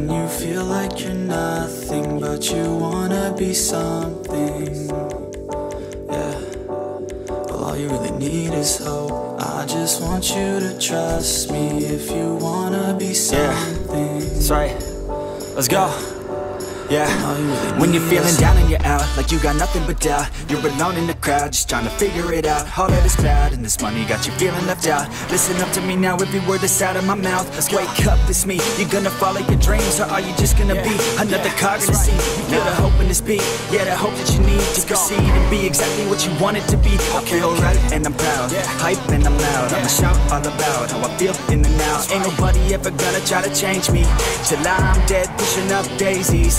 When you feel like you're nothing, but you wanna be something. Yeah, well, all you really need is hope. I just want you to trust me if you wanna be something. Yeah, that's right. Let's go. Yeah. All you really When you're feeling down and you're out, like you got nothing but doubt. You're alone in the crowd, just trying to figure it out. All that is cloud and this money got you feeling left out. Listen up to me now, every word that's out of my mouth. Let's wake up, it's me. You're gonna follow your dreams, or are you just gonna be another cog in the scene? You feel the hope in this beat, yeah, the hope that you need to proceed and be exactly what you want it to be. I feel right and I'm proud, hype and I'm loud. I'ma shout all about how I feel in the now. Ain't nobody ever gonna try to change me till I'm dead, pushing up daisies.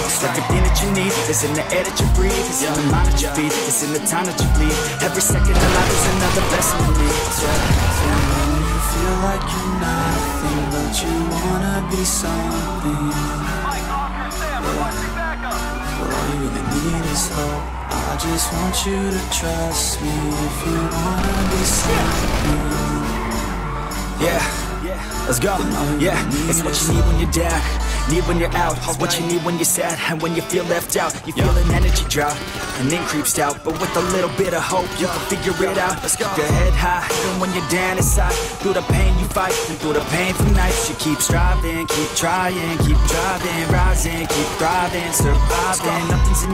Everything that you need is in the air that you breathe. It's in the mind that you feed. It's in the time that you bleed. Every second of life is another blessing to me. When you feel like you're nothing, but you wanna be something. Well, all you really need is hope. I just want you to trust me if you wanna be something. yeah. Let's go. Yeah, it's what you need when you're down. Need when you're out. It's what you need when you're sad. And when you feel left out, you feel an energy drop. And then creeps out. But with a little bit of hope, you can figure it out. Let's go. Keep your head high. Even when you're down inside. Through the pain you fight. And through the painful nights, you keep striving. Keep trying. Keep driving. Rising. Keep thriving. Surviving.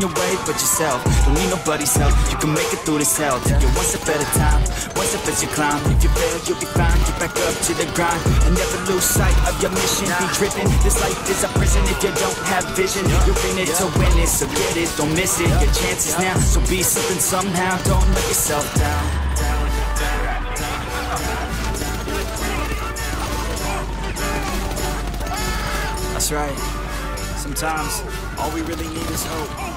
Way but yourself. Don't need nobody's help. You can make it through this hell. Take it one step at a time. One step as you climb. If you fail, you'll be fine. Get back up to the grind. And never lose sight of your mission. Be driven. This life is a prison if you don't have vision. You're in it to win it, so get it. Don't miss it. Your chances now. So be something somehow. Don't let yourself down. That's right. Sometimes all we really need is hope.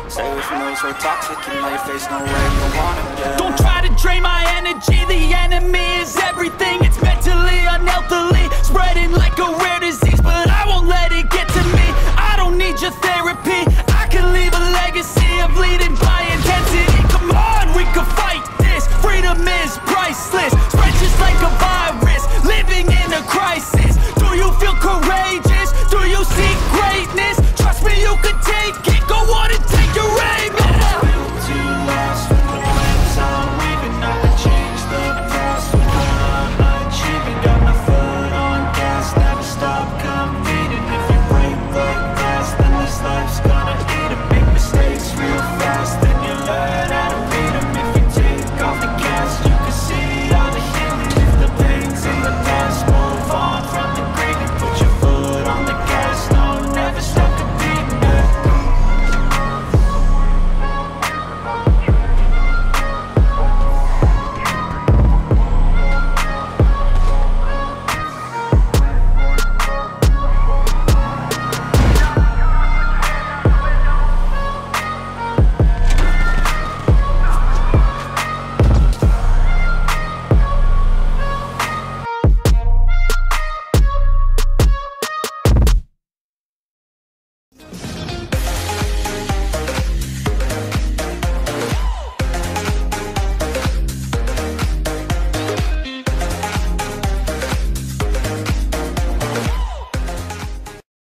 Stay away from those so toxic, you know face, no way, no wanna yeah. Don't try to drain my energy, the enemy is everything. It's mentally, unhealthily, spreading like a rare disease But I won't let it get to me, I don't need your therapy.